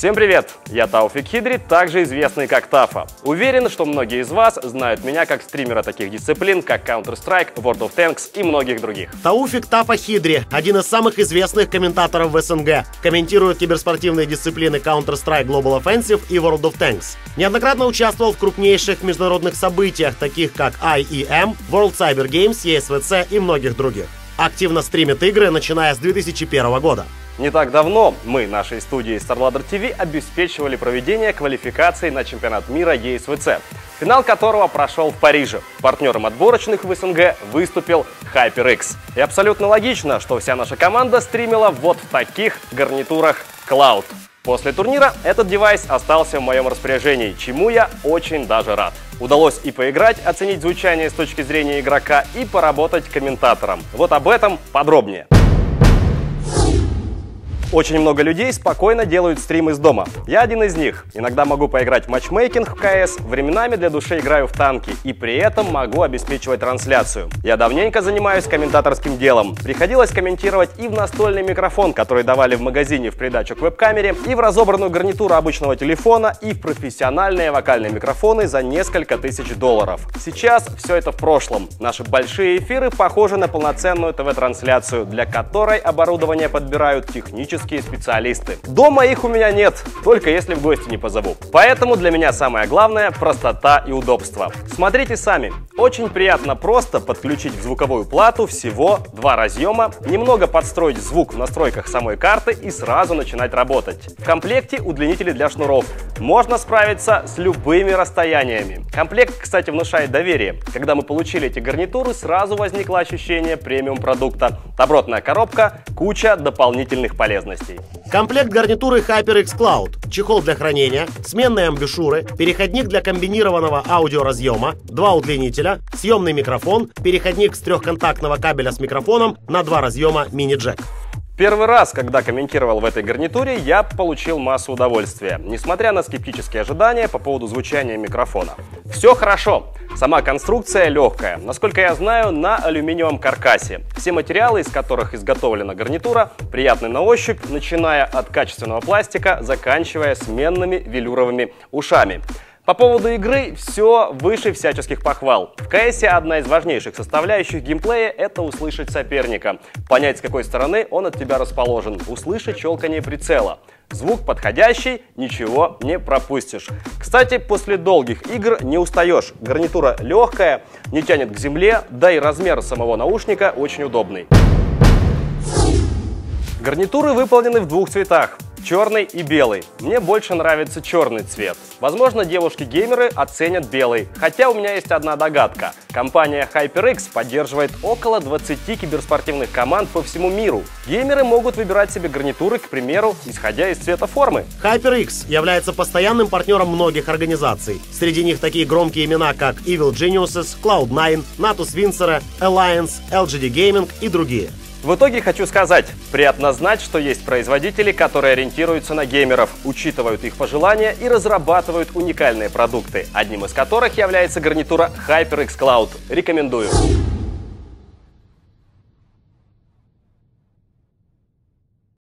Всем привет! Я Тауфик Хидри, также известный как Тафа. Уверен, что многие из вас знают меня как стримера таких дисциплин, как Counter-Strike, World of Tanks и многих других. Тауфик Тафа Хидри, один из самых известных комментаторов в СНГ, комментирует киберспортивные дисциплины Counter-Strike Global Offensive и World of Tanks. Неоднократно участвовал в крупнейших международных событиях, таких как IEM, World Cyber Games, ESVC и многих других. Активно стримит игры, начиная с 2001 года. Не так давно мы нашей студии StarLadder TV обеспечивали проведение квалификации на чемпионат мира ESVC, финал которого прошел в Париже. Партнером отборочных в СНГ выступил HyperX. И абсолютно логично, что вся наша команда стримила вот в таких гарнитурах Cloud. После турнира этот девайс остался в моем распоряжении, чему я очень даже рад. Удалось и поиграть, оценить звучание с точки зрения игрока и поработать комментатором. Вот об этом подробнее. Очень много людей спокойно делают стрим из дома. Я один из них. Иногда могу поиграть в матчмейкинг в КС, временами для души играю в танки и при этом могу обеспечивать трансляцию. Я давненько занимаюсь комментаторским делом. Приходилось комментировать и в настольный микрофон, который давали в магазине в придачу к веб-камере, и в разобранную гарнитуру обычного телефона, и в профессиональные вокальные микрофоны за несколько тысяч долларов. Сейчас все это в прошлом. Наши большие эфиры похожи на полноценную ТВ-трансляцию, для которой оборудование подбирают технически технические специалисты. Дома их у меня нет, только если в гости не позову. Поэтому для меня самое главное – простота и удобство. Смотрите сами. Очень приятно просто подключить в звуковую плату всего два разъема, немного подстроить звук в настройках самой карты и сразу начинать работать. В комплекте удлинители для шнуров. Можно справиться с любыми расстояниями. Комплект, кстати, внушает доверие. Когда мы получили эти гарнитуры, сразу возникло ощущение премиум продукта. Добротная коробка, куча дополнительных полезностей возможностей. Комплект гарнитуры HyperX Cloud, чехол для хранения, сменные амбушюры, переходник для комбинированного аудиоразъема, два удлинителя, съемный микрофон, переходник с трехконтактного кабеля с микрофоном на два разъема мини-джек. Первый раз, когда комментировал в этой гарнитуре, я получил массу удовольствия, несмотря на скептические ожидания по поводу звучания микрофона. Все хорошо, сама конструкция легкая, насколько я знаю, на алюминиевом каркасе. Все материалы, из которых изготовлена гарнитура, приятны на ощупь, начиная от качественного пластика, заканчивая сменными велюровыми ушами. По поводу игры все выше всяческих похвал. В КСе одна из важнейших составляющих геймплея — это услышать соперника, понять, с какой стороны он от тебя расположен, услышать щелканье прицела. Звук подходящий, ничего не пропустишь. Кстати, после долгих игр не устаешь. Гарнитура легкая, не тянет к земле, да и размер самого наушника очень удобный. Гарнитуры выполнены в двух цветах черный и белый. Мне больше нравится черный цвет. Возможно, девушки-геймеры оценят белый. Хотя у меня есть одна догадка. Компания HyperX поддерживает около 20 киберспортивных команд по всему миру. Геймеры могут выбирать себе гарнитуры, к примеру, исходя из цвета формы. HyperX является постоянным партнером многих организаций. Среди них такие громкие имена, как Evil Geniuses, Cloud9, Natus Vincere, Alliance, LGD Gaming и другие. В итоге хочу сказать, приятно знать, что есть производители, которые ориентируются на геймеров, учитывают их пожелания и разрабатывают уникальные продукты, одним из которых является гарнитура HyperX Cloud. Рекомендую.